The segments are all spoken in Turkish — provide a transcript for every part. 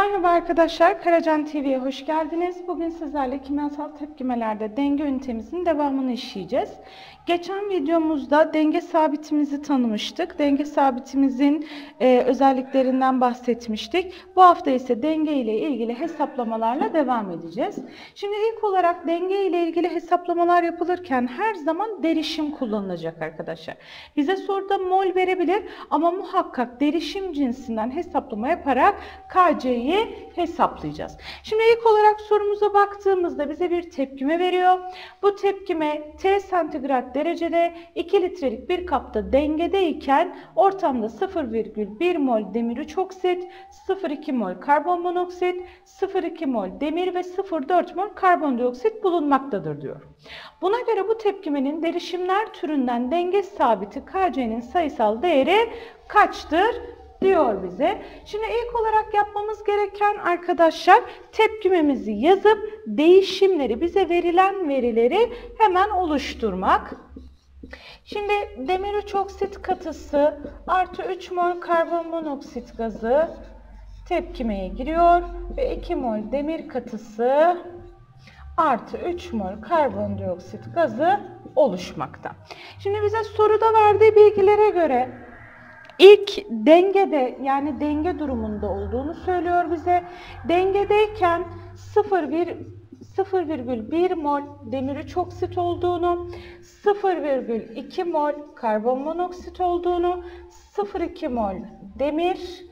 Merhaba arkadaşlar, Karacan TV'ye hoş geldiniz. Bugün sizlerle kimyasal tepkimelerde denge ünitemizin devamını işleyeceğiz. Geçen videomuzda denge sabitimizi tanımıştık. Denge sabitimizin e, özelliklerinden bahsetmiştik. Bu hafta ise denge ile ilgili hesaplamalarla devam edeceğiz. Şimdi ilk olarak denge ile ilgili hesaplamalar yapılırken her zaman derişim kullanılacak arkadaşlar. Bize soruda mol verebilir ama muhakkak derişim cinsinden hesaplama yaparak KC'yi hesaplayacağız. Şimdi ilk olarak sorumuza baktığımızda bize bir tepkime veriyor. Bu tepkime T santigrat derecede 2 litrelik bir kapta dengedeyken ortamda 0,1 mol demir 3 oksit, 0,2 mol karbon monoksit, 0,2 mol demir ve 0,4 mol karbondioksit bulunmaktadır diyor. Buna göre bu tepkimenin derişimler türünden denge sabiti Kc'nin sayısal değeri kaçtır? Diyor bize. Şimdi ilk olarak yapmamız gereken arkadaşlar tepkimemizi yazıp değişimleri bize verilen verileri hemen oluşturmak. Şimdi demir 3 oksit katısı artı 3 mol karbon monoksit gazı tepkimeye giriyor ve 2 mol demir katısı artı 3 mol karbondioksit gazı oluşmakta. Şimdi bize soruda verdiği bilgilere göre ilk dengede yani denge durumunda olduğunu söylüyor bize. Dengedeyken 0,1 0,1 mol demir 3 oksit olduğunu, 0,2 mol karbon monoksit olduğunu, 0,2 mol demir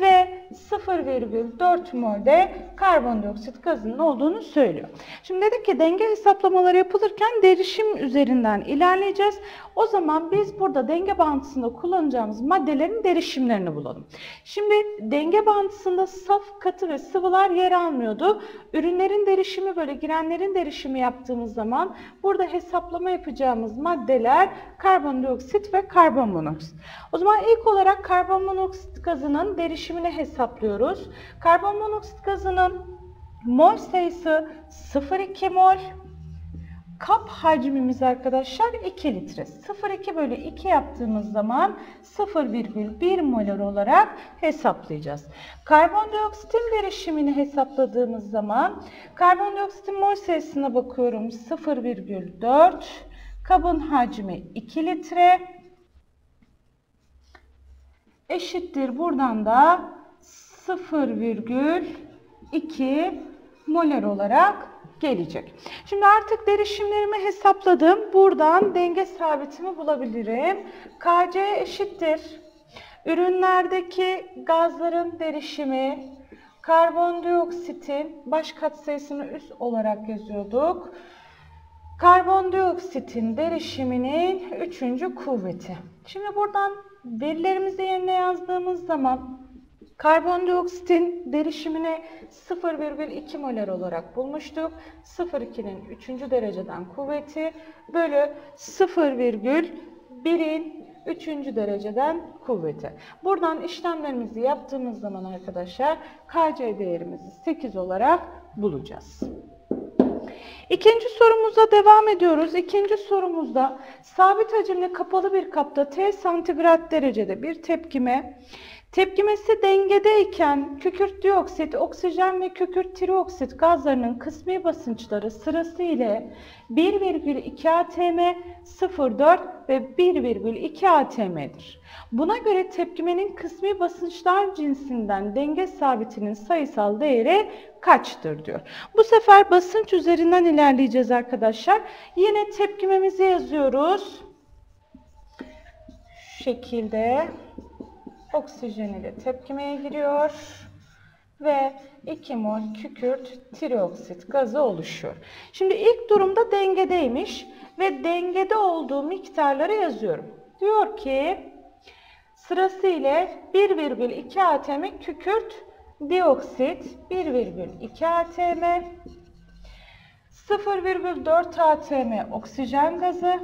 ve 0,4 mol de karbondioksit gazının olduğunu söylüyor. Şimdi dedik ki denge hesaplamaları yapılırken derişim üzerinden ilerleyeceğiz. O zaman biz burada denge bağıntısında kullanacağımız maddelerin derişimlerini bulalım. Şimdi denge bağıntısında saf, katı ve sıvılar yer almıyordu. Ürünlerin derişimi böyle girenlerin derişimi yaptığımız zaman burada hesaplama yapacağımız maddeler karbondioksit ve karbon monoksit. O zaman ilk olarak karbon monoksit gazının derişimini hesaplıyoruz. Karbon monoksit gazının mol sayısı 0,2 mol. Kap hacmimiz arkadaşlar 2 litre. 0,2 bölü 2 yaptığımız zaman 0,1 molar olarak hesaplayacağız. Karbondioksitin derişimini hesapladığımız zaman karbondioksitin mol sayısına bakıyorum 0,4. Kabın hacmi 2 litre. Eşittir buradan da 0,2 molar olarak gelecek. Şimdi artık derişimlerimi hesapladım. Buradan denge sabitimi bulabilirim. Kc eşittir. Ürünlerdeki gazların derişimi, karbondioksitin baş katsayısını üst olarak yazıyorduk. Karbondioksitin derişiminin üçüncü kuvveti. Şimdi buradan verilerimizi yerine yazdığımız zaman Karbondioksitin derişimini 0,2 molar olarak bulmuştuk. 0,2'nin 3. dereceden kuvveti bölü 0,1'in 3. dereceden kuvveti. Buradan işlemlerimizi yaptığımız zaman arkadaşlar Kc değerimizi 8 olarak bulacağız. İkinci sorumuza devam ediyoruz. İkinci sorumuzda sabit hacimli kapalı bir kapta T santigrat derecede bir tepkime Tepkimesi dengedeyken kükürt dioksit, oksijen ve kükürt trioksit gazlarının kısmi basınçları sırasıyla 1,2 atm, 0,4 ve 1,2 atm'dir. Buna göre tepkimenin kısmi basınçlar cinsinden denge sabitinin sayısal değeri kaçtır diyor. Bu sefer basınç üzerinden ilerleyeceğiz arkadaşlar. Yine tepkimemizi yazıyoruz. Şu şekilde oksijen ile tepkimeye giriyor ve 2 mol kükürt trioksit gazı oluşuyor. Şimdi ilk durumda dengedeymiş ve dengede olduğu miktarları yazıyorum. Diyor ki sırasıyla 1,2 atm kükürt dioksit 1,2 atm 0,4 atm oksijen gazı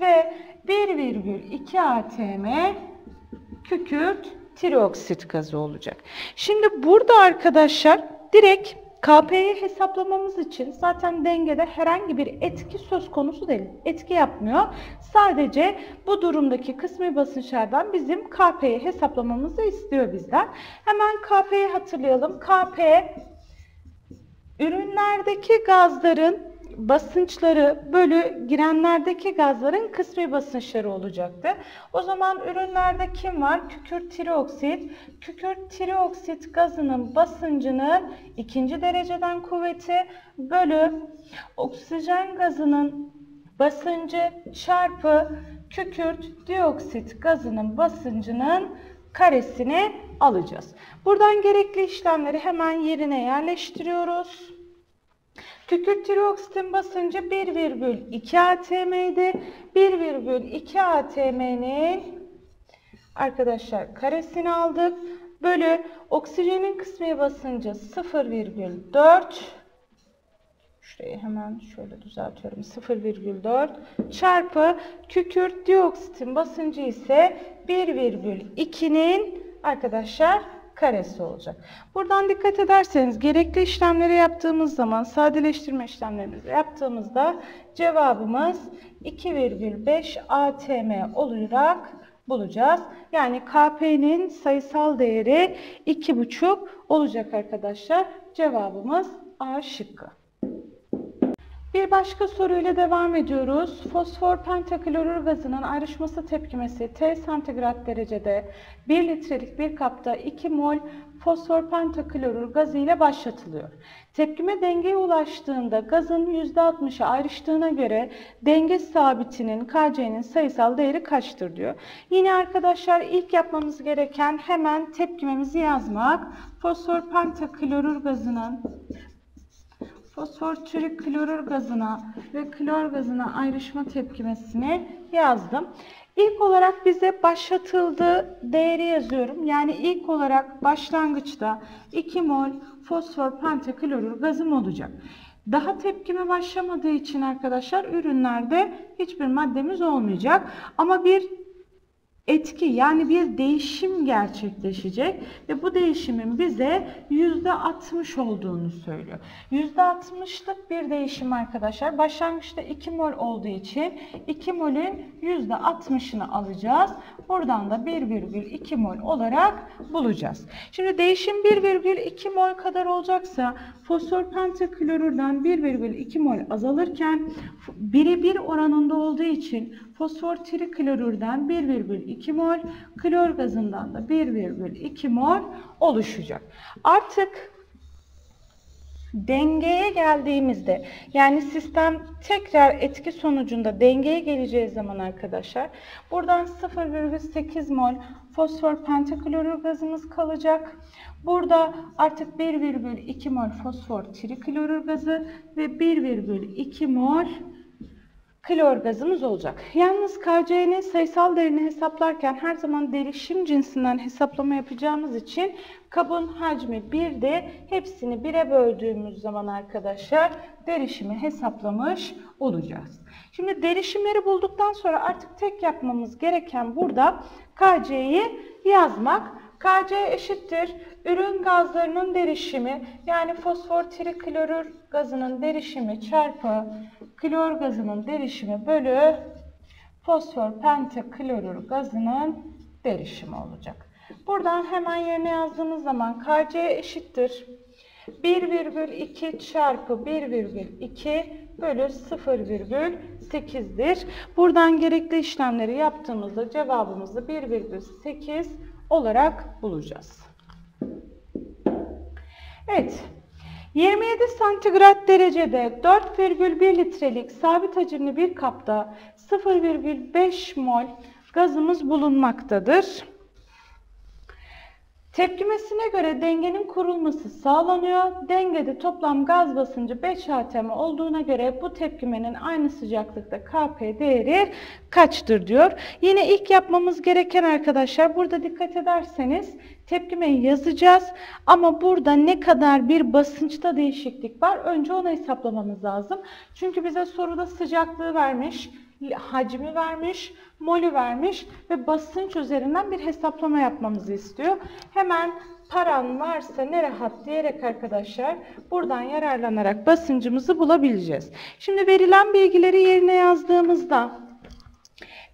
ve 1,2 atm kükürt trioksit gazı olacak. Şimdi burada arkadaşlar direkt KP'yi hesaplamamız için zaten dengede herhangi bir etki söz konusu değil. Etki yapmıyor. Sadece bu durumdaki kısmi basınçlardan bizim KP'yi hesaplamamızı istiyor bizden. Hemen KP'yi hatırlayalım. KP ürünlerdeki gazların basınçları bölü girenlerdeki gazların kısmi basınçları olacaktı. O zaman ürünlerde kim var? Kükürt trioksit. Kükürt trioksit gazının basıncının ikinci dereceden kuvveti bölü oksijen gazının basıncı çarpı kükürt dioksit gazının basıncının karesini alacağız. Buradan gerekli işlemleri hemen yerine yerleştiriyoruz. Kükürt trioksitin basıncı 1,2 atm'ydi. 1,2 atm'nin arkadaşlar karesini aldık. Bölü oksijenin kısmi basıncı 0,4 Şurayı hemen şöyle düzeltiyorum. 0,4 çarpı kükürt dioksitin basıncı ise 1,2'nin arkadaşlar karesi olacak. Buradan dikkat ederseniz gerekli işlemleri yaptığımız zaman sadeleştirme işlemlerimizi yaptığımızda cevabımız 2,5 atm olarak bulacağız. Yani KP'nin sayısal değeri 2,5 olacak arkadaşlar. Cevabımız A şıkkı. Bir başka soruyla devam ediyoruz. Fosfor pentaklorür gazının ayrışması tepkimesi T santigrat derecede 1 litrelik bir kapta 2 mol fosfor pentaklorür gazı ile başlatılıyor. Tepkime dengeye ulaştığında gazın %60'a ayrıştığına göre denge sabitinin KC'nin sayısal değeri kaçtır diyor. Yine arkadaşlar ilk yapmamız gereken hemen tepkimemizi yazmak. Fosfor pentaklorür gazının fosfor çürük klorür gazına ve klor gazına ayrışma tepkimesini yazdım. İlk olarak bize başlatıldığı değeri yazıyorum. Yani ilk olarak başlangıçta 2 mol fosfor pentaklorür gazım olacak. Daha tepkime başlamadığı için arkadaşlar ürünlerde hiçbir maddemiz olmayacak. Ama bir etki yani bir değişim gerçekleşecek ve bu değişimin bize %60 olduğunu söylüyor. %60'lık bir değişim arkadaşlar. Başlangıçta 2 mol olduğu için 2 molün %60'ını alacağız. Buradan da 1,2 mol olarak bulacağız. Şimdi değişim 1,2 mol kadar olacaksa fosfor pentaklorürden 1,2 mol azalırken birebir oranında olduğu için fosfor triklorürden 1,2 mol, klor gazından da 1,2 mol oluşacak. Artık dengeye geldiğimizde yani sistem tekrar etki sonucunda dengeye geleceği zaman arkadaşlar buradan 0,8 mol fosfor pentaklorür gazımız kalacak. Burada artık 1,2 mol fosfor triklorür gazı ve 1,2 mol klor gazımız olacak. Yalnız KC'nin sayısal değerini hesaplarken her zaman derişim cinsinden hesaplama yapacağımız için kabın hacmi 1 de hepsini 1'e böldüğümüz zaman arkadaşlar derişimi hesaplamış olacağız. Şimdi derişimleri bulduktan sonra artık tek yapmamız gereken burada KC'yi yazmak. KC eşittir ürün gazlarının derişimi yani fosfor triklorür gazının derişimi çarpı klor gazının derişimi bölü fosfor pentaklorür gazının derişimi olacak. Buradan hemen yerine yazdığımız zaman KC eşittir 1,2 çarpı 1,2 bölü 0,8'dir. Buradan gerekli işlemleri yaptığımızda cevabımızı 1,8 olarak bulacağız. Evet. 27 santigrat derecede 4,1 litrelik sabit hacimli bir kapta 0,5 mol gazımız bulunmaktadır. Tepkimesine göre dengenin kurulması sağlanıyor. Dengede toplam gaz basıncı 5 atm olduğuna göre bu tepkimenin aynı sıcaklıkta Kp değeri kaçtır diyor. Yine ilk yapmamız gereken arkadaşlar burada dikkat ederseniz tepkimeyi yazacağız. Ama burada ne kadar bir basınçta değişiklik var önce onu hesaplamamız lazım. Çünkü bize soruda sıcaklığı vermiş hacmi vermiş, molü vermiş ve basınç üzerinden bir hesaplama yapmamızı istiyor. Hemen paran varsa ne rahat diyerek arkadaşlar buradan yararlanarak basıncımızı bulabileceğiz. Şimdi verilen bilgileri yerine yazdığımızda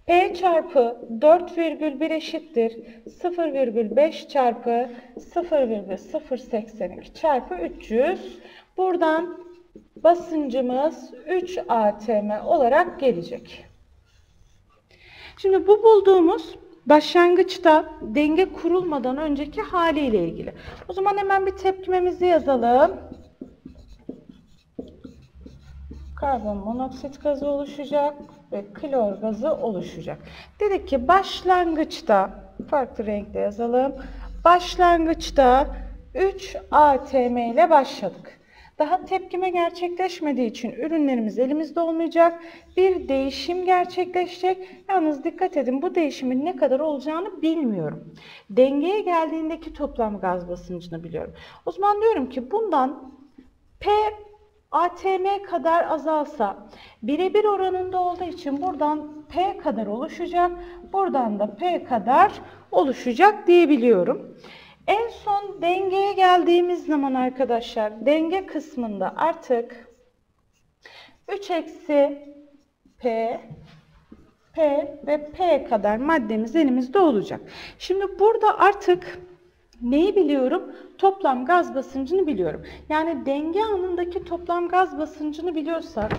P çarpı 4,1 eşittir 0,5 çarpı 0,082 çarpı 300. Buradan basıncımız 3 atm olarak gelecek. Şimdi bu bulduğumuz başlangıçta denge kurulmadan önceki haliyle ilgili. O zaman hemen bir tepkimemizi yazalım. Karbon monoksit gazı oluşacak ve klor gazı oluşacak. Dedik ki başlangıçta farklı renkte yazalım. Başlangıçta 3 atm ile başladık. Daha tepkime gerçekleşmediği için ürünlerimiz elimizde olmayacak. Bir değişim gerçekleşecek. Yalnız dikkat edin bu değişimin ne kadar olacağını bilmiyorum. Dengeye geldiğindeki toplam gaz basıncını biliyorum. O zaman diyorum ki bundan P ATM kadar azalsa birebir oranında olduğu için buradan P kadar oluşacak. Buradan da P kadar oluşacak diyebiliyorum. En son dengeye geldiğimiz zaman arkadaşlar denge kısmında artık 3 eksi P P ve P kadar maddemiz elimizde olacak. Şimdi burada artık neyi biliyorum? Toplam gaz basıncını biliyorum. Yani denge anındaki toplam gaz basıncını biliyorsak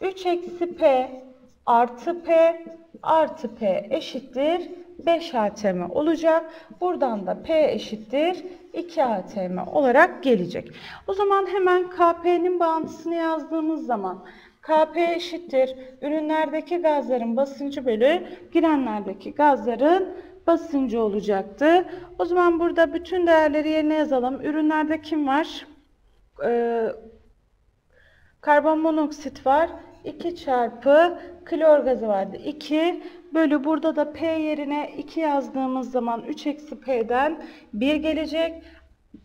3 eksi P artı P artı P eşittir 5 atm olacak. Buradan da P eşittir 2 atm olarak gelecek. O zaman hemen KP'nin bağıntısını yazdığımız zaman KP eşittir ürünlerdeki gazların basıncı bölü girenlerdeki gazların basıncı olacaktı. O zaman burada bütün değerleri yerine yazalım. Ürünlerde kim var? Ee, karbon monoksit var. 2 çarpı klor gazı vardı. 2 bölü burada da P yerine 2 yazdığımız zaman 3 eksi P'den 1 gelecek.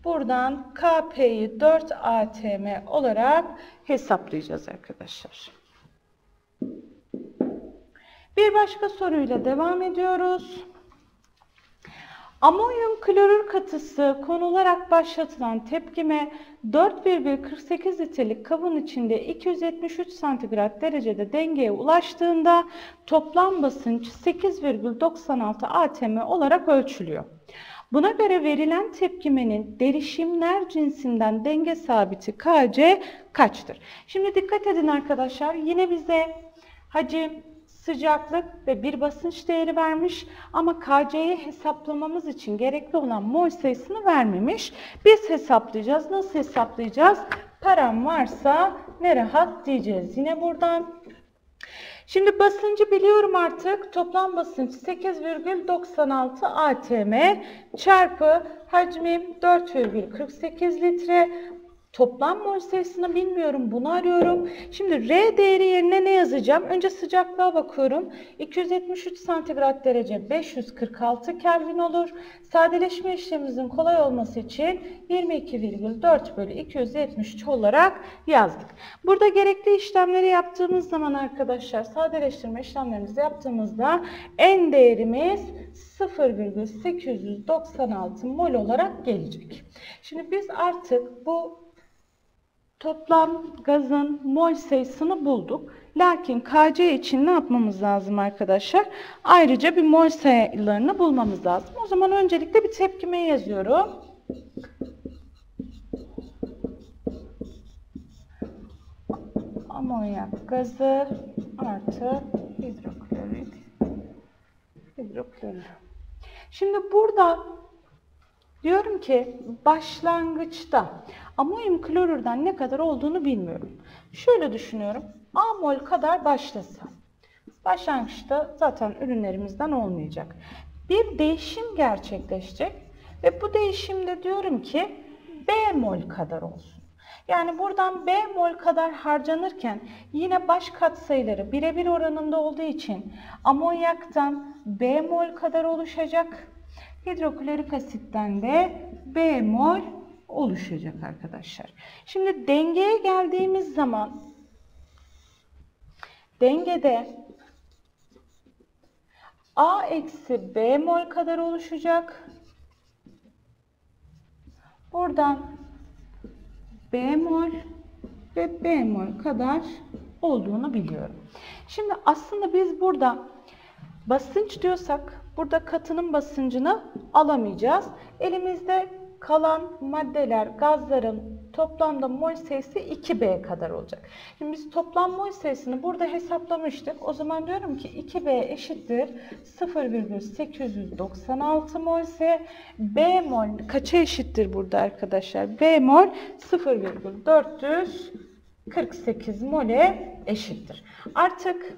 Buradan KP'yi 4 ATM olarak hesaplayacağız arkadaşlar. Bir başka soruyla devam ediyoruz. Amonyum klorür katısı konularak başlatılan tepkime 4,48 litrelik kabın içinde 273 santigrat derecede dengeye ulaştığında toplam basınç 8,96 atm olarak ölçülüyor. Buna göre verilen tepkimenin derişimler cinsinden denge sabiti Kc kaçtır? Şimdi dikkat edin arkadaşlar yine bize hacim, sıcaklık ve bir basınç değeri vermiş ama KC'yi hesaplamamız için gerekli olan mol sayısını vermemiş. Biz hesaplayacağız. Nasıl hesaplayacağız? Param varsa ne rahat diyeceğiz. Yine buradan Şimdi basıncı biliyorum artık. Toplam basınç 8,96 atm çarpı hacmim 4,48 litre. Toplam mol sayısını bilmiyorum. Bunu arıyorum. Şimdi R değeri yerine ne yazacağım? Önce sıcaklığa bakıyorum. 273 santigrat derece 546 Kelvin olur. Sadeleşme işlemimizin kolay olması için 22,4 bölü 273 olarak yazdık. Burada gerekli işlemleri yaptığımız zaman arkadaşlar sadeleştirme işlemlerimizi yaptığımızda en değerimiz 0,896 mol olarak gelecek. Şimdi biz artık bu Toplam gazın mol sayısını bulduk. Lakin Kc için ne yapmamız lazım arkadaşlar? Ayrıca bir mol sayılarını bulmamız lazım. O zaman öncelikle bir tepkime yazıyorum. Amonyak gazı artı hidroklorik hidroklorik. Şimdi burada Diyorum ki başlangıçta amonyum klorürden ne kadar olduğunu bilmiyorum. Şöyle düşünüyorum. A mol kadar başlasa. Başlangıçta zaten ürünlerimizden olmayacak. Bir değişim gerçekleşecek ve bu değişimde diyorum ki B mol kadar olsun. Yani buradan B mol kadar harcanırken yine baş katsayıları birebir oranında olduğu için amonyaktan B mol kadar oluşacak. Hidroklorik asitten de B mol oluşacak arkadaşlar. Şimdi dengeye geldiğimiz zaman dengede A eksi B mol kadar oluşacak. Buradan bemol ve bemol kadar olduğunu biliyorum. Şimdi aslında biz burada basınç diyorsak burada katının basıncını alamayacağız. Elimizde kalan maddeler, gazların toplamda mol sayısı 2B kadar olacak. Şimdi biz toplam mol sayısını burada hesaplamıştık. O zaman diyorum ki 2B eşittir 0,896 mol ise B mol kaça eşittir burada arkadaşlar? B mol 0,448 mole eşittir. Artık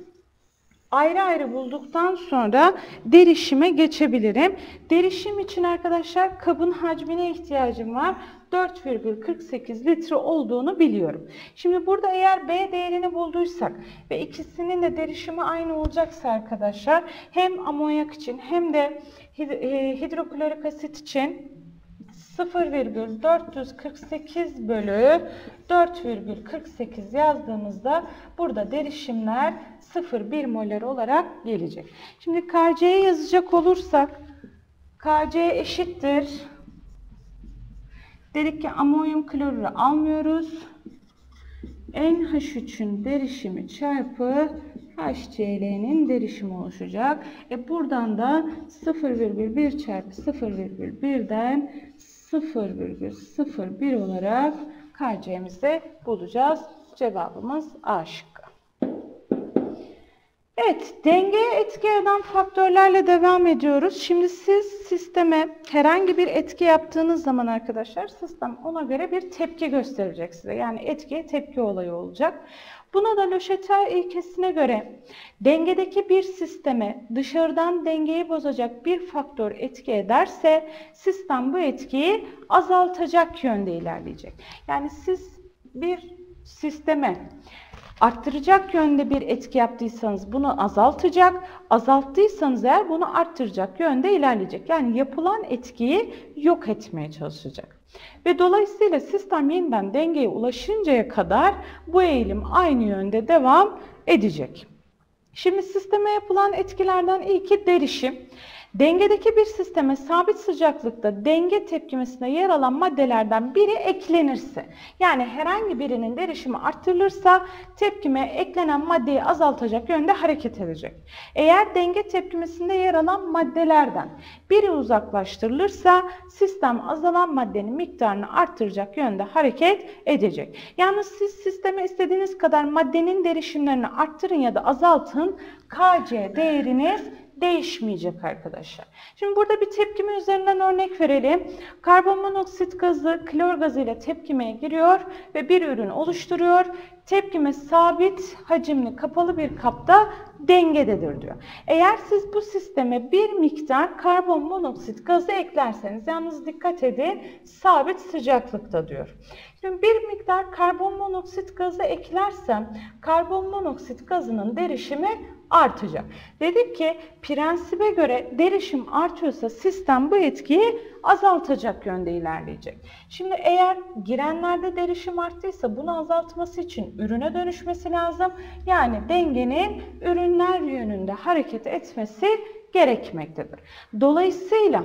ayrı ayrı bulduktan sonra derişime geçebilirim. Derişim için arkadaşlar kabın hacmine ihtiyacım var. 4,48 litre olduğunu biliyorum. Şimdi burada eğer B değerini bulduysak ve ikisinin de derişimi aynı olacaksa arkadaşlar hem amonyak için hem de e, hidroklorik asit için 0,448 bölü 4,48 yazdığımızda burada derişimler 0,1 molar olarak gelecek. Şimdi KC'ye yazacak olursak KC eşittir. Dedik ki amonyum klorürü almıyoruz. NH3'ün derişimi çarpı HCl'nin derişimi oluşacak. E buradan da 0,1 çarpı 0,1'den 0,01 olarak KC'mizi bulacağız. Cevabımız A şıkkı. Evet, dengeye etki eden faktörlerle devam ediyoruz. Şimdi siz sisteme herhangi bir etki yaptığınız zaman arkadaşlar sistem ona göre bir tepki gösterecek size. Yani etkiye tepki olayı olacak. Buna da Chatelier ilkesine göre dengedeki bir sisteme dışarıdan dengeyi bozacak bir faktör etki ederse sistem bu etkiyi azaltacak yönde ilerleyecek. Yani siz bir sisteme arttıracak yönde bir etki yaptıysanız bunu azaltacak, azalttıysanız eğer bunu arttıracak yönde ilerleyecek. Yani yapılan etkiyi yok etmeye çalışacak. Ve dolayısıyla sistem yeniden dengeye ulaşıncaya kadar bu eğilim aynı yönde devam edecek. Şimdi sisteme yapılan etkilerden ilki derişim. Dengedeki bir sisteme sabit sıcaklıkta denge tepkimesine yer alan maddelerden biri eklenirse, yani herhangi birinin derişimi arttırılırsa tepkime eklenen maddeyi azaltacak yönde hareket edecek. Eğer denge tepkimesinde yer alan maddelerden biri uzaklaştırılırsa sistem azalan maddenin miktarını arttıracak yönde hareket edecek. Yalnız siz sisteme istediğiniz kadar maddenin derişimlerini arttırın ya da azaltın, Kc değeriniz değişmeyecek arkadaşlar. Şimdi burada bir tepkime üzerinden örnek verelim. Karbon monoksit gazı klor gazı ile tepkimeye giriyor ve bir ürün oluşturuyor. Tepkime sabit hacimli kapalı bir kapta dengededir diyor. Eğer siz bu sisteme bir miktar karbon monoksit gazı eklerseniz yalnız dikkat edin sabit sıcaklıkta diyor. Şimdi bir miktar karbon monoksit gazı eklersem karbon monoksit gazının derişimi artacak. Dedik ki prensibe göre derişim artıyorsa sistem bu etkiyi azaltacak yönde ilerleyecek. Şimdi eğer girenlerde derişim arttıysa bunu azaltması için ürüne dönüşmesi lazım. Yani dengenin ürünler yönünde hareket etmesi gerekmektedir. Dolayısıyla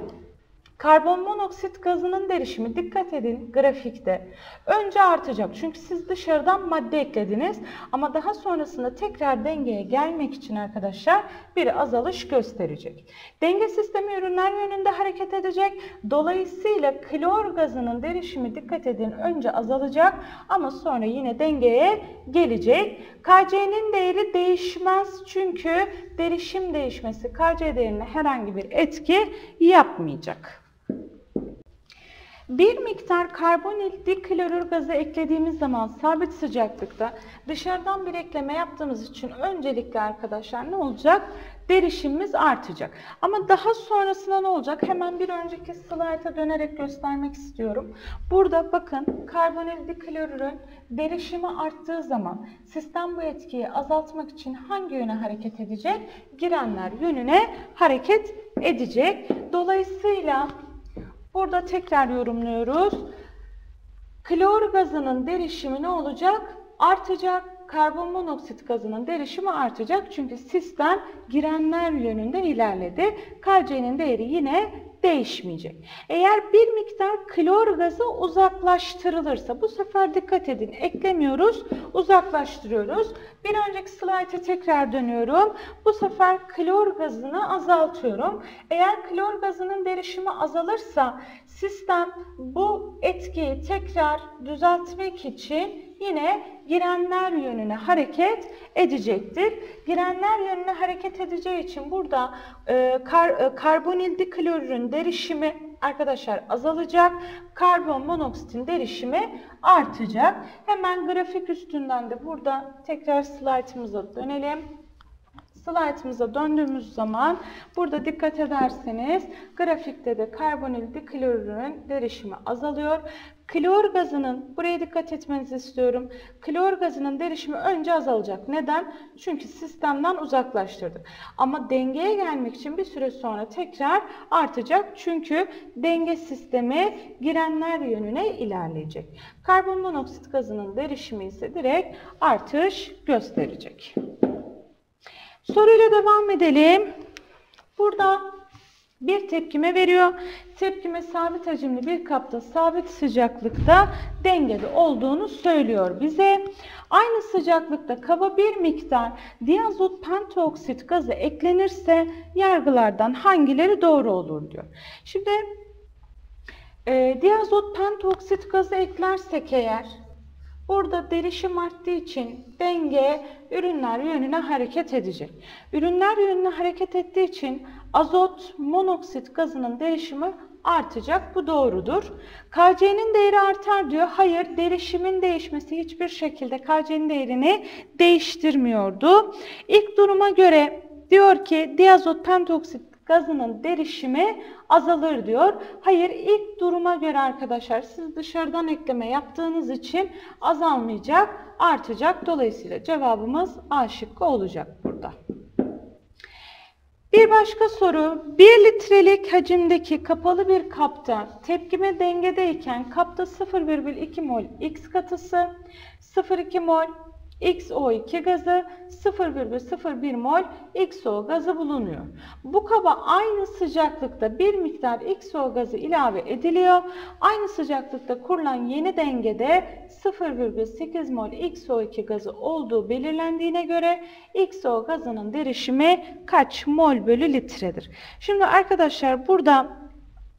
Karbon monoksit gazının derişimi dikkat edin grafikte önce artacak. Çünkü siz dışarıdan madde eklediniz ama daha sonrasında tekrar dengeye gelmek için arkadaşlar bir azalış gösterecek. Denge sistemi ürünler yönünde hareket edecek. Dolayısıyla klor gazının derişimi dikkat edin önce azalacak ama sonra yine dengeye gelecek. KC'nin değeri değişmez çünkü derişim değişmesi KC değerine herhangi bir etki yapmayacak. Bir miktar karbonil diklorür gazı eklediğimiz zaman sabit sıcaklıkta dışarıdan bir ekleme yaptığımız için öncelikle arkadaşlar ne olacak? Derişimimiz artacak. Ama daha sonrasında ne olacak? Hemen bir önceki slayta dönerek göstermek istiyorum. Burada bakın karbonil diklorürün derişimi arttığı zaman sistem bu etkiyi azaltmak için hangi yöne hareket edecek? Girenler yönüne hareket edecek. Dolayısıyla Burada tekrar yorumluyoruz. Klor gazının derişimi ne olacak? artacak. Karbon monoksit gazının derişimi artacak. Çünkü sistem girenler yönünden ilerledi. KC'nin değeri yine değişmeyecek. Eğer bir miktar klor gazı uzaklaştırılırsa bu sefer dikkat edin eklemiyoruz uzaklaştırıyoruz. Bir önceki slayta tekrar dönüyorum. Bu sefer klor gazını azaltıyorum. Eğer klor gazının derişimi azalırsa sistem bu etkiyi tekrar düzeltmek için yine girenler yönüne hareket edecektir. Girenler yönüne hareket edeceği için burada e, kar, e, karbonil diklorürün derişimi arkadaşlar azalacak. Karbon monoksitin derişimi artacak. Hemen grafik üstünden de burada tekrar slaytımıza dönelim. Slaytımıza döndüğümüz zaman burada dikkat ederseniz grafikte de karbonil diklorürün derişimi azalıyor. Klor gazının, buraya dikkat etmenizi istiyorum. Klor gazının derişimi önce azalacak. Neden? Çünkü sistemden uzaklaştırdık. Ama dengeye gelmek için bir süre sonra tekrar artacak. Çünkü denge sistemi girenler yönüne ilerleyecek. Karbon monoksit gazının derişimi ise direkt artış gösterecek. Soruyla devam edelim. Burada bir tepkime veriyor. Tepkime sabit hacimli bir kapta sabit sıcaklıkta dengede olduğunu söylüyor bize. Aynı sıcaklıkta kaba bir miktar diazot pentaoksit gazı eklenirse yargılardan hangileri doğru olur diyor. Şimdi e, diazot pentaoksit gazı eklersek eğer Burada derişim arttığı için denge ürünler yönüne hareket edecek. Ürünler yönüne hareket ettiği için azot monoksit gazının derişimi artacak. Bu doğrudur. KC'nin değeri artar diyor. Hayır, derişimin değişmesi hiçbir şekilde KC'nin değerini değiştirmiyordu. İlk duruma göre diyor ki diazot pentoksit gazının derişimi azalır diyor. Hayır ilk duruma göre arkadaşlar siz dışarıdan ekleme yaptığınız için azalmayacak, artacak. Dolayısıyla cevabımız A şıkkı olacak burada. Bir başka soru. 1 litrelik hacimdeki kapalı bir kapta tepkime dengedeyken kapta 0,2 mol X katısı, 0,2 mol XO2 gazı 0,01 mol XO gazı bulunuyor. Bu kaba aynı sıcaklıkta bir miktar XO gazı ilave ediliyor. Aynı sıcaklıkta kurulan yeni dengede 0,8 mol XO2 gazı olduğu belirlendiğine göre XO gazının derişimi kaç mol bölü litredir? Şimdi arkadaşlar burada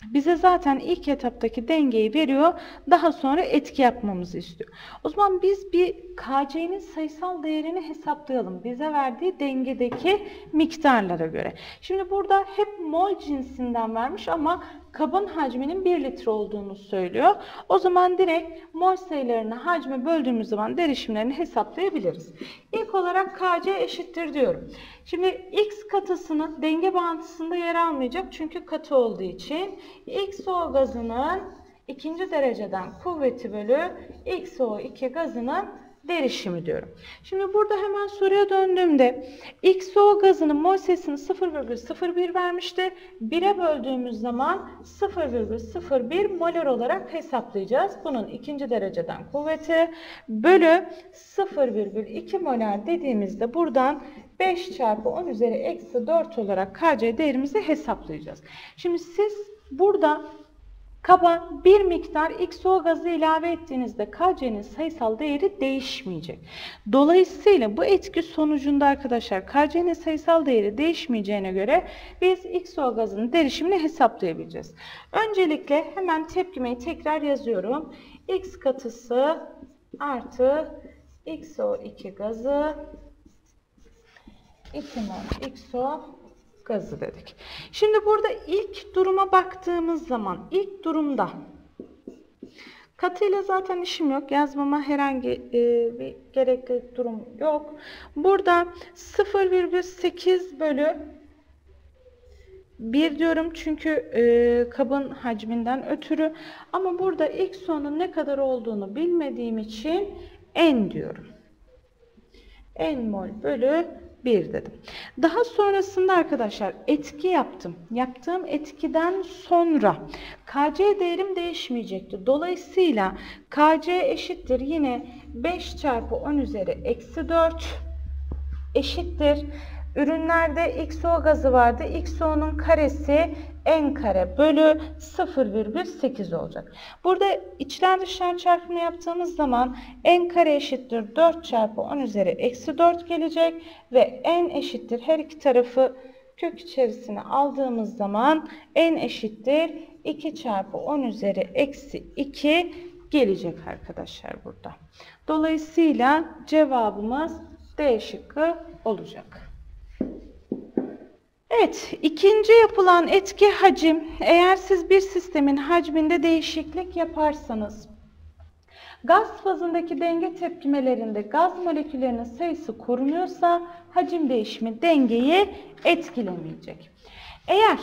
bize zaten ilk etaptaki dengeyi veriyor. Daha sonra etki yapmamızı istiyor. O zaman biz bir KC'nin sayısal değerini hesaplayalım. Bize verdiği dengedeki miktarlara göre. Şimdi burada hep mol cinsinden vermiş ama kabın hacminin 1 litre olduğunu söylüyor. O zaman direkt mol sayılarını hacme böldüğümüz zaman derişimlerini hesaplayabiliriz. İlk olarak KC eşittir diyorum. Şimdi X katısını denge bağıntısında yer almayacak çünkü katı olduğu için XO gazının ikinci dereceden kuvveti bölü XO2 gazının derişimi diyorum. Şimdi burada hemen soruya döndüğümde XO gazının mol sayısını 0,01 vermişti. 1'e böldüğümüz zaman 0,01 molar olarak hesaplayacağız. Bunun ikinci dereceden kuvveti bölü 0,2 molar dediğimizde buradan 5 çarpı 10 üzeri eksi 4 olarak KC değerimizi hesaplayacağız. Şimdi siz burada Kaba bir miktar XO gazı ilave ettiğinizde KC'nin sayısal değeri değişmeyecek. Dolayısıyla bu etki sonucunda arkadaşlar KC'nin sayısal değeri değişmeyeceğine göre biz XO gazının derişimini hesaplayabileceğiz. Öncelikle hemen tepkimeyi tekrar yazıyorum. X katısı artı XO2 gazı 2 mol XO gazı dedik. Şimdi burada ilk duruma baktığımız zaman ilk durumda katıyla zaten işim yok. Yazmama herhangi e, bir gerekli durum yok. Burada 0,8 bölü 1 diyorum çünkü e, kabın hacminden ötürü. Ama burada ilk sonun ne kadar olduğunu bilmediğim için n diyorum. n mol bölü 1 dedim. Daha sonrasında arkadaşlar etki yaptım. Yaptığım etkiden sonra KC değerim değişmeyecekti. Dolayısıyla KC eşittir yine 5 çarpı 10 üzeri eksi 4 eşittir. Ürünlerde XO gazı vardı. XO'nun karesi n kare bölü 0,8 olacak. Burada içler dışlar çarpımı yaptığımız zaman n kare eşittir 4 çarpı 10 üzeri eksi 4 gelecek ve n eşittir her iki tarafı kök içerisine aldığımız zaman n eşittir 2 çarpı 10 üzeri eksi 2 gelecek arkadaşlar burada. Dolayısıyla cevabımız D şıkkı olacak. Evet, ikinci yapılan etki hacim. Eğer siz bir sistemin hacminde değişiklik yaparsanız, gaz fazındaki denge tepkimelerinde gaz moleküllerinin sayısı korunuyorsa hacim değişimi dengeyi etkilemeyecek. Eğer,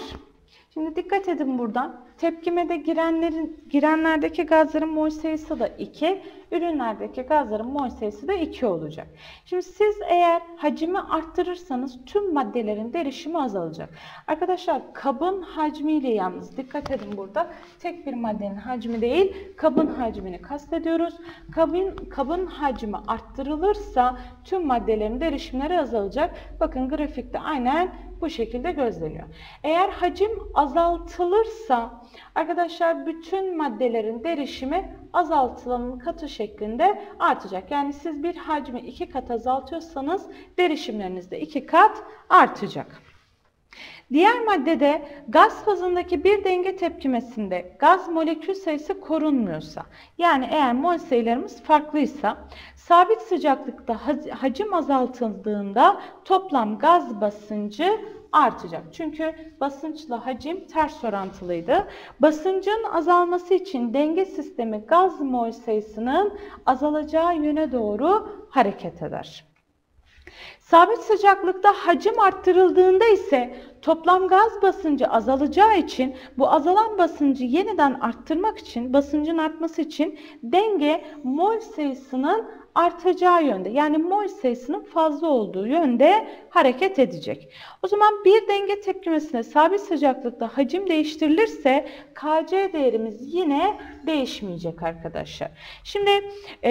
şimdi dikkat edin buradan, tepkimede girenlerin girenlerdeki gazların mol sayısı da 2, ürünlerdeki gazların mol sayısı da 2 olacak. Şimdi siz eğer hacmi arttırırsanız tüm maddelerin derişimi azalacak. Arkadaşlar kabın hacmiyle yalnız dikkat edin burada tek bir maddenin hacmi değil kabın hacmini kastediyoruz. Kabın, kabın hacmi arttırılırsa tüm maddelerin derişimleri azalacak. Bakın grafikte aynen bu şekilde gözleniyor. Eğer hacim azaltılırsa arkadaşlar bütün maddelerin derişimi azaltılanın katı şeklinde artacak. Yani siz bir hacmi iki kat azaltıyorsanız derişimleriniz de iki kat artacak. Diğer maddede gaz fazındaki bir denge tepkimesinde gaz molekül sayısı korunmuyorsa yani eğer mol sayılarımız farklıysa sabit sıcaklıkta hacim azaltıldığında toplam gaz basıncı artacak. Çünkü basınçla hacim ters orantılıydı. Basıncın azalması için denge sistemi gaz mol sayısının azalacağı yöne doğru hareket eder. Sabit sıcaklıkta hacim arttırıldığında ise toplam gaz basıncı azalacağı için bu azalan basıncı yeniden arttırmak için basıncın artması için denge mol sayısının artacağı yönde yani mol sayısının fazla olduğu yönde hareket edecek. O zaman bir denge tepkimesine sabit sıcaklıkta hacim değiştirilirse Kc değerimiz yine değişmeyecek arkadaşlar. Şimdi e,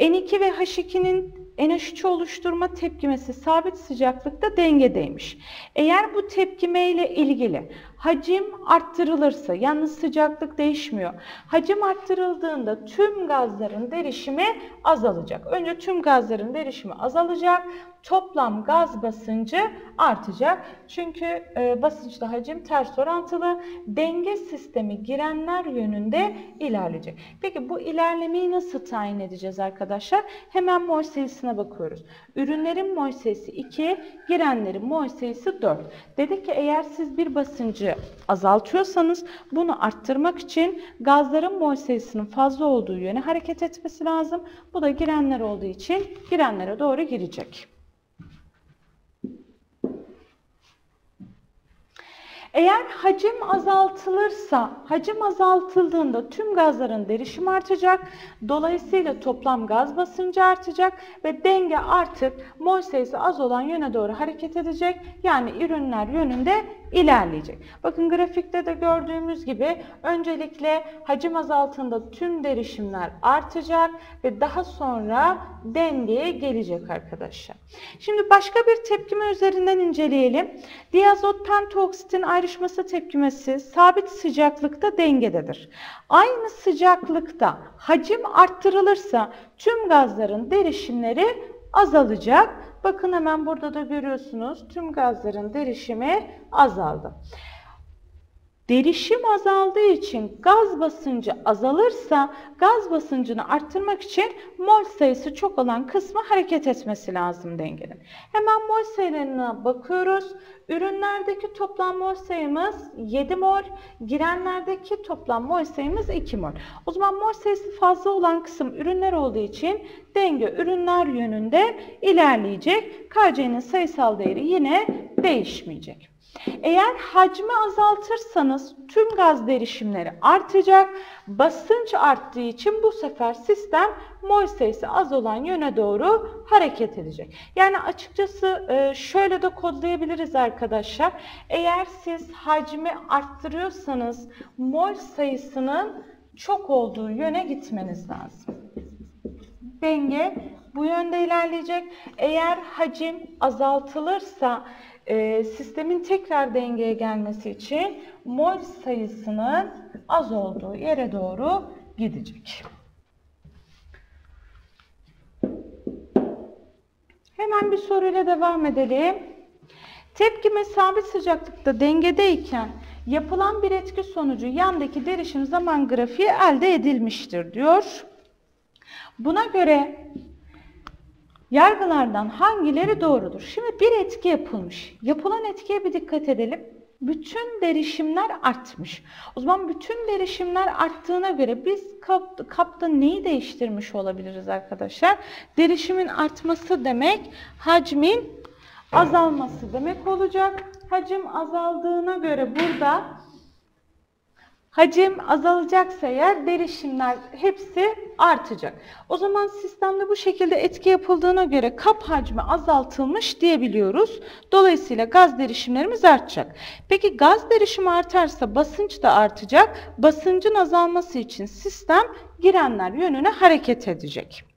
N2 ve H2'nin NH3 oluşturma tepkimesi sabit sıcaklıkta dengedeymiş. Eğer bu tepkime ile ilgili hacim arttırılırsa, yalnız sıcaklık değişmiyor. Hacim arttırıldığında tüm gazların derişimi azalacak. Önce tüm gazların derişimi azalacak toplam gaz basıncı artacak. Çünkü e, basınçla hacim ters orantılı. Denge sistemi girenler yönünde ilerleyecek. Peki bu ilerlemeyi nasıl tayin edeceğiz arkadaşlar? Hemen mol sayısına bakıyoruz. Ürünlerin mol sayısı 2, girenlerin mol sayısı 4. Dedik ki eğer siz bir basıncı azaltıyorsanız bunu arttırmak için gazların mol sayısının fazla olduğu yöne hareket etmesi lazım. Bu da girenler olduğu için girenlere doğru girecek. Eğer hacim azaltılırsa, hacim azaltıldığında tüm gazların derişimi artacak. Dolayısıyla toplam gaz basıncı artacak ve denge artık mol sayısı az olan yöne doğru hareket edecek. Yani ürünler yönünde ilerleyecek. Bakın grafikte de gördüğümüz gibi öncelikle hacim azaltında tüm derişimler artacak ve daha sonra dengeye gelecek arkadaşlar. Şimdi başka bir tepkime üzerinden inceleyelim. Diazot pentoksitin ayrışması tepkimesi sabit sıcaklıkta dengededir. Aynı sıcaklıkta hacim arttırılırsa tüm gazların derişimleri azalacak Bakın hemen burada da görüyorsunuz tüm gazların derişimi azaldı. Derişim azaldığı için gaz basıncı azalırsa gaz basıncını arttırmak için mol sayısı çok olan kısmı hareket etmesi lazım dengenin. Hemen mol sayılarına bakıyoruz. Ürünlerdeki toplam mol sayımız 7 mol, girenlerdeki toplam mol sayımız 2 mol. O zaman mol sayısı fazla olan kısım ürünler olduğu için denge ürünler yönünde ilerleyecek. KC'nin sayısal değeri yine değişmeyecek. Eğer hacmi azaltırsanız tüm gaz derişimleri artacak. Basınç arttığı için bu sefer sistem mol sayısı az olan yöne doğru hareket edecek. Yani açıkçası e, şöyle de kodlayabiliriz arkadaşlar. Eğer siz hacmi arttırıyorsanız mol sayısının çok olduğu yöne gitmeniz lazım. denge bu yönde ilerleyecek. Eğer hacim azaltılırsa e, sistemin tekrar dengeye gelmesi için mol sayısının az olduğu yere doğru gidecek. Hemen bir soruyla devam edelim. Tepkime sabit sıcaklıkta dengedeyken yapılan bir etki sonucu yandaki derişim zaman grafiği elde edilmiştir diyor. Buna göre yargılardan hangileri doğrudur? Şimdi bir etki yapılmış. Yapılan etkiye bir dikkat edelim. Bütün derişimler artmış. O zaman bütün derişimler arttığına göre biz kap, kapta neyi değiştirmiş olabiliriz arkadaşlar? Derişimin artması demek hacmin azalması demek olacak. Hacim azaldığına göre burada hacim azalacaksa eğer derişimler hepsi artacak. O zaman sistemde bu şekilde etki yapıldığına göre kap hacmi azaltılmış diyebiliyoruz. Dolayısıyla gaz derişimlerimiz artacak. Peki gaz derişimi artarsa basınç da artacak. Basıncın azalması için sistem girenler yönüne hareket edecek.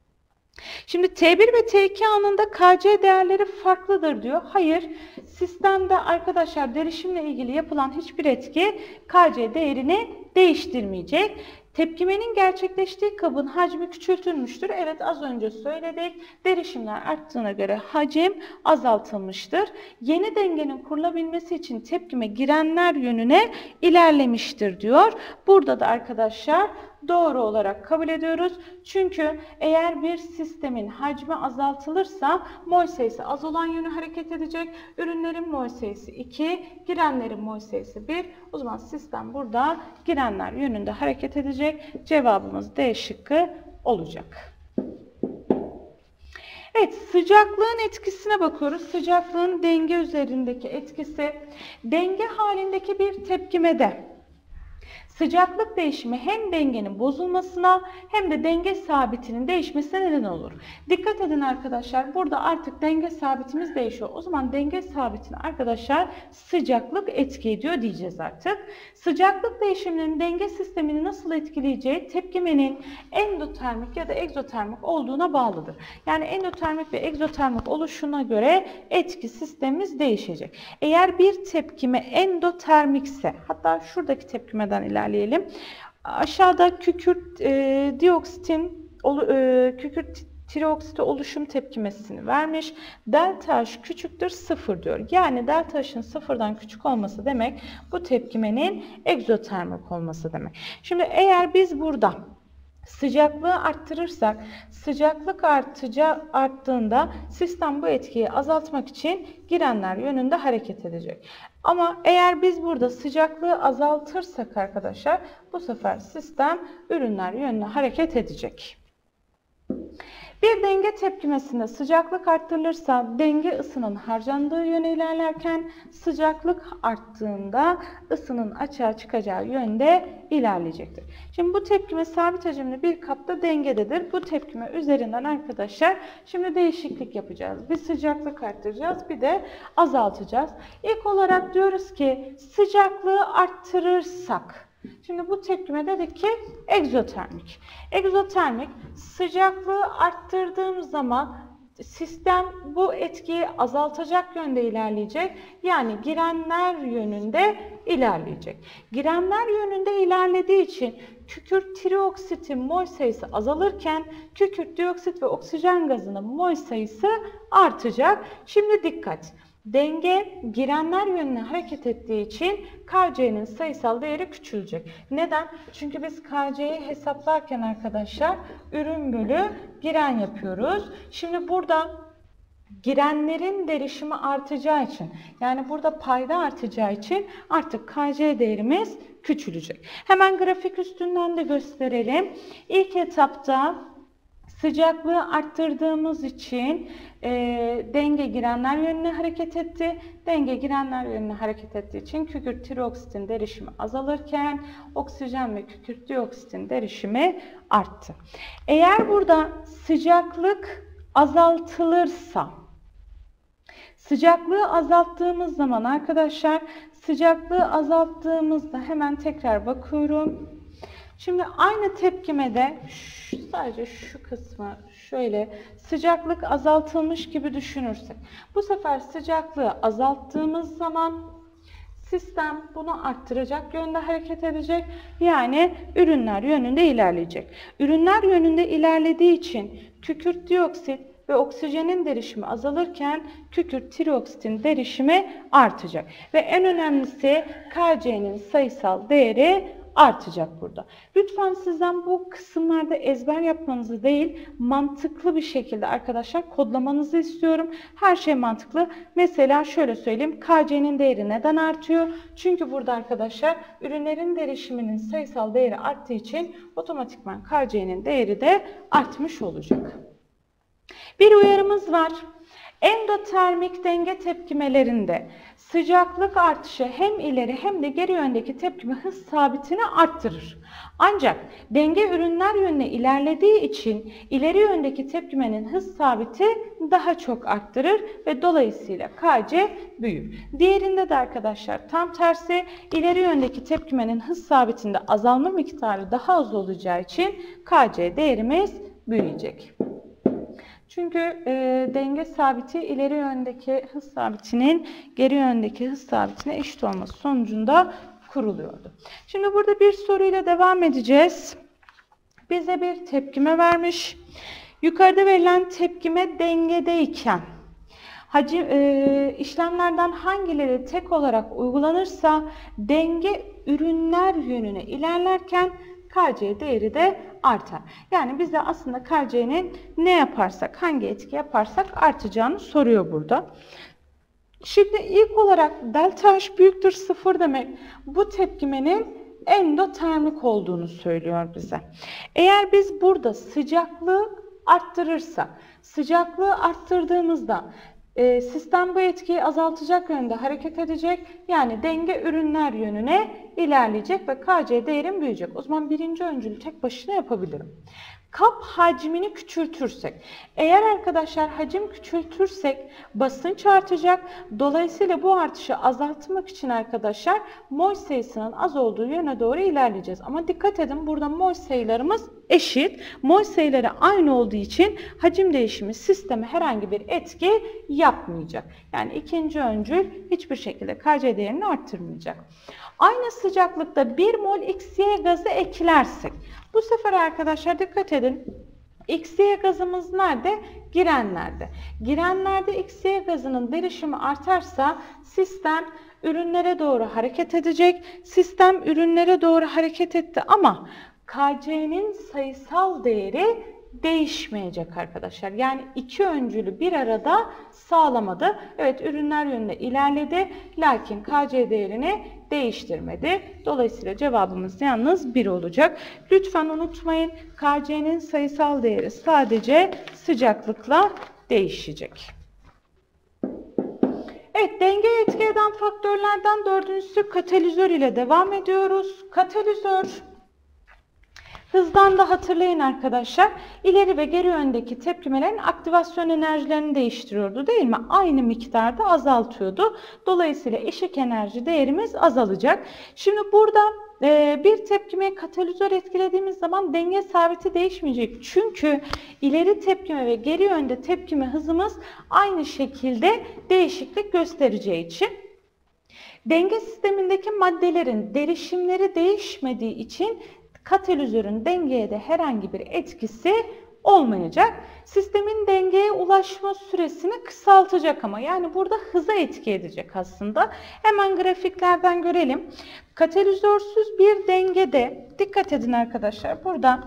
Şimdi T1 ve T2 anında KC değerleri farklıdır diyor. Hayır, sistemde arkadaşlar derişimle ilgili yapılan hiçbir etki KC değerini değiştirmeyecek. Tepkimenin gerçekleştiği kabın hacmi küçültülmüştür. Evet az önce söyledik. Derişimler arttığına göre hacim azaltılmıştır. Yeni dengenin kurulabilmesi için tepkime girenler yönüne ilerlemiştir diyor. Burada da arkadaşlar doğru olarak kabul ediyoruz. Çünkü eğer bir sistemin hacmi azaltılırsa mol sayısı az olan yönü hareket edecek. Ürünlerin mol sayısı 2, girenlerin mol sayısı 1. O zaman sistem burada girenler yönünde hareket edecek. Cevabımız D şıkkı olacak. Evet, sıcaklığın etkisine bakıyoruz. Sıcaklığın denge üzerindeki etkisi. Denge halindeki bir tepkimede Sıcaklık değişimi hem dengenin bozulmasına hem de denge sabitinin değişmesine neden olur. Dikkat edin arkadaşlar burada artık denge sabitimiz değişiyor. O zaman denge sabitini arkadaşlar sıcaklık etki ediyor diyeceğiz artık. Sıcaklık değişiminin denge sistemini nasıl etkileyeceği tepkimenin endotermik ya da egzotermik olduğuna bağlıdır. Yani endotermik ve egzotermik oluşuna göre etki sistemimiz değişecek. Eğer bir tepkime endotermikse hatta şuradaki tepkimeden ilerleyelim ilerleyelim. Aşağıda kükürt e, dioksitin e, kükürt tiroksiti oluşum tepkimesini vermiş. Delta H küçüktür sıfır diyor. Yani delta H'ın sıfırdan küçük olması demek bu tepkimenin egzotermik olması demek. Şimdi eğer biz burada Sıcaklığı arttırırsak sıcaklık artıca arttığında sistem bu etkiyi azaltmak için girenler yönünde hareket edecek. Ama eğer biz burada sıcaklığı azaltırsak arkadaşlar bu sefer sistem ürünler yönüne hareket edecek. Bir denge tepkimesinde sıcaklık arttırılırsa denge ısının harcandığı yöne ilerlerken sıcaklık arttığında ısının açığa çıkacağı yönde ilerleyecektir. Şimdi bu tepkime sabit hacimli bir kapta dengededir. Bu tepkime üzerinden arkadaşlar şimdi değişiklik yapacağız. Bir sıcaklık arttıracağız bir de azaltacağız. İlk olarak diyoruz ki sıcaklığı arttırırsak Şimdi bu tepkime dedik ki egzotermik. Egzotermik sıcaklığı arttırdığım zaman sistem bu etkiyi azaltacak yönde ilerleyecek. Yani girenler yönünde ilerleyecek. Girenler yönünde ilerlediği için kükürt trioksitin mol sayısı azalırken kükürt dioksit ve oksijen gazının mol sayısı artacak. Şimdi dikkat. Denge girenler yönüne hareket ettiği için KC'nin sayısal değeri küçülecek. Neden? Çünkü biz KC'yi hesaplarken arkadaşlar ürün bölü giren yapıyoruz. Şimdi burada girenlerin derişimi artacağı için yani burada payda artacağı için artık KC değerimiz küçülecek. Hemen grafik üstünden de gösterelim. İlk etapta Sıcaklığı arttırdığımız için e, denge girenler yönüne hareket etti. Denge girenler yönüne hareket ettiği için kükürt trioksitin derişimi azalırken oksijen ve kükürt dioksitin derişimi arttı. Eğer burada sıcaklık azaltılırsa Sıcaklığı azalttığımız zaman arkadaşlar sıcaklığı azalttığımızda hemen tekrar bakıyorum. Şimdi aynı tepkimede sadece şu kısmı şöyle sıcaklık azaltılmış gibi düşünürsek. Bu sefer sıcaklığı azalttığımız zaman sistem bunu arttıracak yönde hareket edecek. Yani ürünler yönünde ilerleyecek. Ürünler yönünde ilerlediği için kükürt dioksit ve oksijenin derişimi azalırken kükürt trioksitin derişimi artacak. Ve en önemlisi KC'nin sayısal değeri artacak burada. Lütfen sizden bu kısımlarda ezber yapmanızı değil, mantıklı bir şekilde arkadaşlar kodlamanızı istiyorum. Her şey mantıklı. Mesela şöyle söyleyeyim. KC'nin değeri neden artıyor? Çünkü burada arkadaşlar ürünlerin derişiminin sayısal değeri arttığı için otomatikman KC'nin değeri de artmış olacak. Bir uyarımız var. Endotermik denge tepkimelerinde sıcaklık artışı hem ileri hem de geri yöndeki tepkime hız sabitini arttırır. Ancak denge ürünler yönüne ilerlediği için ileri yöndeki tepkimenin hız sabiti daha çok arttırır ve dolayısıyla Kc büyür. Diğerinde de arkadaşlar tam tersi ileri yöndeki tepkimenin hız sabitinde azalma miktarı daha az olacağı için Kc değerimiz büyüyecek. Çünkü e, denge sabiti ileri yöndeki hız sabitinin geri yöndeki hız sabitine eşit olması sonucunda kuruluyordu. Şimdi burada bir soruyla devam edeceğiz. Bize bir tepkime vermiş. Yukarıda verilen tepkime dengedeyken hacim, e, işlemlerden hangileri tek olarak uygulanırsa denge ürünler yönüne ilerlerken KC değeri de artar. Yani bize aslında KC'nin ne yaparsak, hangi etki yaparsak artacağını soruyor burada. Şimdi ilk olarak delta H büyüktür sıfır demek bu tepkimenin endotermik olduğunu söylüyor bize. Eğer biz burada sıcaklığı arttırırsa, sıcaklığı arttırdığımızda e, sistem bu etkiyi azaltacak yönde hareket edecek. Yani denge ürünler yönüne ilerleyecek ve KC değerim büyüyecek. O zaman birinci öncülü tek başına yapabilirim kap hacmini küçültürsek, eğer arkadaşlar hacim küçültürsek basınç artacak. Dolayısıyla bu artışı azaltmak için arkadaşlar mol sayısının az olduğu yöne doğru ilerleyeceğiz. Ama dikkat edin burada mol sayılarımız eşit. Mol sayıları aynı olduğu için hacim değişimi sisteme herhangi bir etki yapmayacak. Yani ikinci öncül hiçbir şekilde KC değerini arttırmayacak. Aynı sıcaklıkta 1 mol XY gazı eklersek bu sefer arkadaşlar dikkat edin. XY gazımız nerede? Girenlerde. Girenlerde XY gazının derişimi artarsa sistem ürünlere doğru hareket edecek. Sistem ürünlere doğru hareket etti ama KC'nin sayısal değeri değişmeyecek arkadaşlar. Yani iki öncülü bir arada sağlamadı. Evet ürünler yönünde ilerledi. Lakin KC değerini değiştirmedi. Dolayısıyla cevabımız yalnız 1 olacak. Lütfen unutmayın KC'nin sayısal değeri sadece sıcaklıkla değişecek. Evet, denge etki eden faktörlerden dördüncüsü katalizör ile devam ediyoruz. Katalizör Hızdan da hatırlayın arkadaşlar. İleri ve geri yöndeki tepkimelerin aktivasyon enerjilerini değiştiriyordu değil mi? Aynı miktarda azaltıyordu. Dolayısıyla eşik enerji değerimiz azalacak. Şimdi burada e, bir tepkime katalizör etkilediğimiz zaman denge sabiti değişmeyecek. Çünkü ileri tepkime ve geri yönde tepkime hızımız aynı şekilde değişiklik göstereceği için Denge sistemindeki maddelerin derişimleri değişmediği için katalizörün dengeye de herhangi bir etkisi olmayacak. Sistemin dengeye ulaşma süresini kısaltacak ama yani burada hıza etki edecek aslında. Hemen grafiklerden görelim. Katalizörsüz bir dengede dikkat edin arkadaşlar burada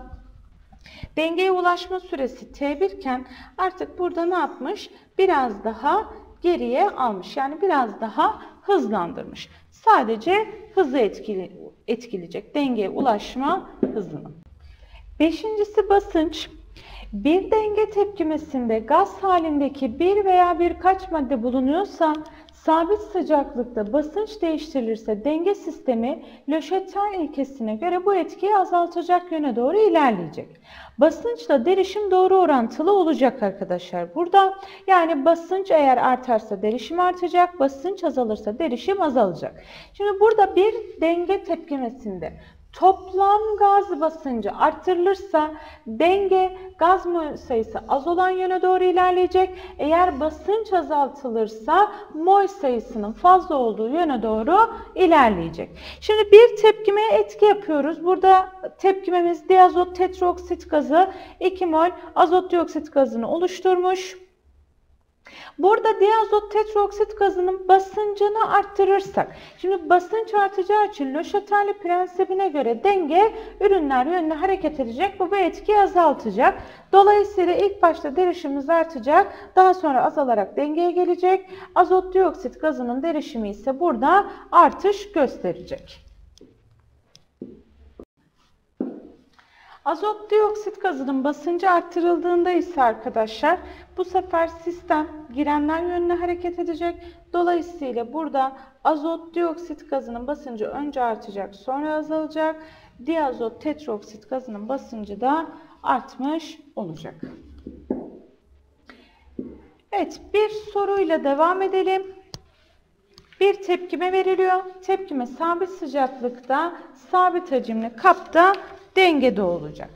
dengeye ulaşma süresi T1 iken artık burada ne yapmış? Biraz daha geriye almış. Yani biraz daha hızlandırmış. Sadece hızı etkili, etkileyecek dengeye ulaşma hızını. Beşincisi basınç. Bir denge tepkimesinde gaz halindeki bir veya birkaç madde bulunuyorsa sabit sıcaklıkta basınç değiştirilirse denge sistemi Löşetter ilkesine göre bu etkiyi azaltacak yöne doğru ilerleyecek. Basınçla derişim doğru orantılı olacak arkadaşlar. Burada yani basınç eğer artarsa derişim artacak, basınç azalırsa derişim azalacak. Şimdi burada bir denge tepkimesinde Toplam gaz basıncı arttırılırsa denge gaz mol sayısı az olan yöne doğru ilerleyecek. Eğer basınç azaltılırsa mol sayısının fazla olduğu yöne doğru ilerleyecek. Şimdi bir tepkimeye etki yapıyoruz. Burada tepkimemiz diazot tetraoksit gazı 2 mol azot dioksit gazını oluşturmuş. Burada diazot tetraoksit gazının basıncını arttırırsak, şimdi basınç artacağı için Chatelier prensibine göre denge ürünler yönüne hareket edecek. Bu bir etkiyi azaltacak. Dolayısıyla ilk başta derişimimiz artacak. Daha sonra azalarak dengeye gelecek. Azot dioksit gazının derişimi ise burada artış gösterecek. Azot dioksit gazının basıncı arttırıldığında ise arkadaşlar bu sefer sistem girenler yönüne hareket edecek. Dolayısıyla burada azot dioksit gazının basıncı önce artacak sonra azalacak. Diazot tetraoksit gazının basıncı da artmış olacak. Evet bir soruyla devam edelim. Bir tepkime veriliyor. Tepkime sabit sıcaklıkta, sabit hacimli kapta dengede olacak.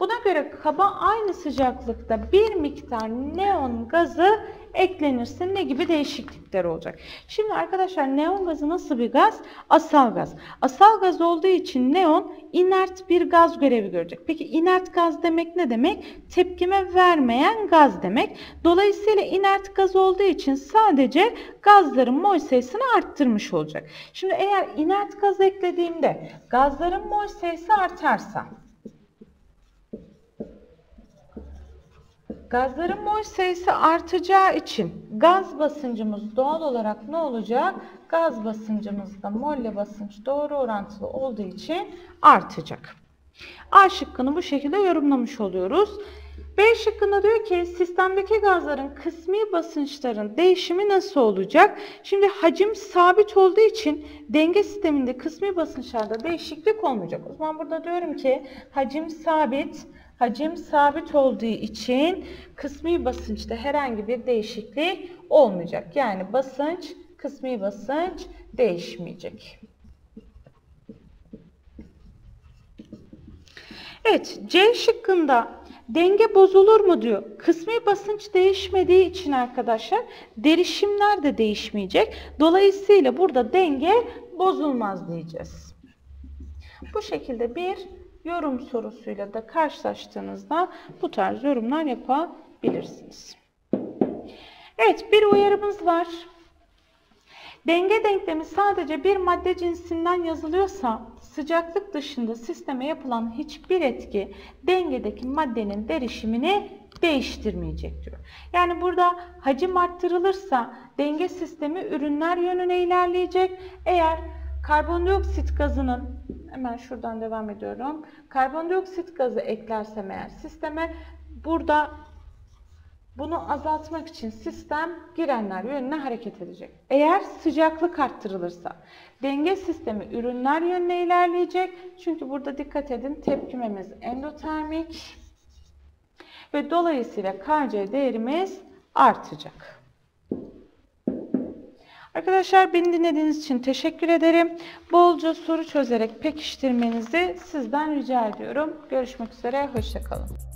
Buna göre kaba aynı sıcaklıkta bir miktar neon gazı eklenirse ne gibi değişiklikler olacak? Şimdi arkadaşlar neon gazı nasıl bir gaz? Asal gaz. Asal gaz olduğu için neon inert bir gaz görevi görecek. Peki inert gaz demek ne demek? Tepkime vermeyen gaz demek. Dolayısıyla inert gaz olduğu için sadece gazların mol sayısını arttırmış olacak. Şimdi eğer inert gaz eklediğimde gazların mol sayısı artarsa Gazların mol sayısı artacağı için gaz basıncımız doğal olarak ne olacak? Gaz basıncımız da molle basınç doğru orantılı olduğu için artacak. A şıkkını bu şekilde yorumlamış oluyoruz. B şıkkında diyor ki sistemdeki gazların kısmi basınçların değişimi nasıl olacak? Şimdi hacim sabit olduğu için denge sisteminde kısmi basınçlarda değişiklik olmayacak. O zaman burada diyorum ki hacim sabit, Hacim sabit olduğu için kısmi basınçta herhangi bir değişiklik olmayacak. Yani basınç, kısmi basınç değişmeyecek. Evet, C şıkkında denge bozulur mu diyor. Kısmi basınç değişmediği için arkadaşlar derişimler de değişmeyecek. Dolayısıyla burada denge bozulmaz diyeceğiz. Bu şekilde bir yorum sorusuyla da karşılaştığınızda bu tarz yorumlar yapabilirsiniz. Evet bir uyarımız var. Denge denklemi sadece bir madde cinsinden yazılıyorsa sıcaklık dışında sisteme yapılan hiçbir etki dengedeki maddenin derişimini değiştirmeyecek diyor. Yani burada hacim arttırılırsa denge sistemi ürünler yönüne ilerleyecek. Eğer karbondioksit gazının Hemen şuradan devam ediyorum. Karbondioksit gazı eklersem eğer sisteme burada bunu azaltmak için sistem girenler yönüne hareket edecek. Eğer sıcaklık arttırılırsa denge sistemi ürünler yönüne ilerleyecek. Çünkü burada dikkat edin tepkimemiz endotermik ve dolayısıyla KC değerimiz artacak. Arkadaşlar beni dinlediğiniz için teşekkür ederim. Bolca soru çözerek pekiştirmenizi sizden rica ediyorum. Görüşmek üzere, hoşçakalın.